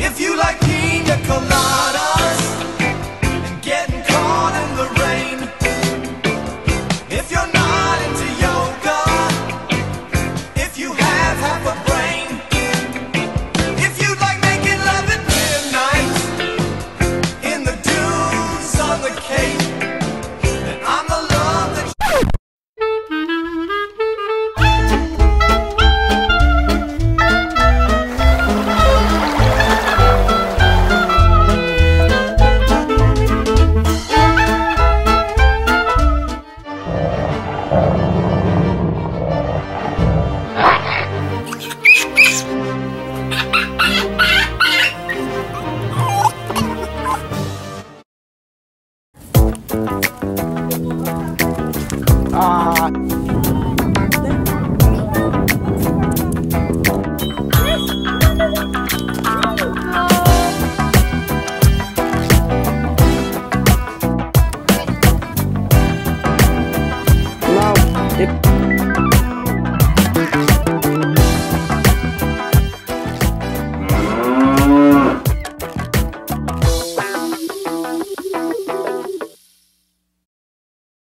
If you like pina coladas and getting caught in the rain, if you're not into yoga, if you have half a brain, if you'd like making love at midnight in the dunes on the Cape. Ah. Love.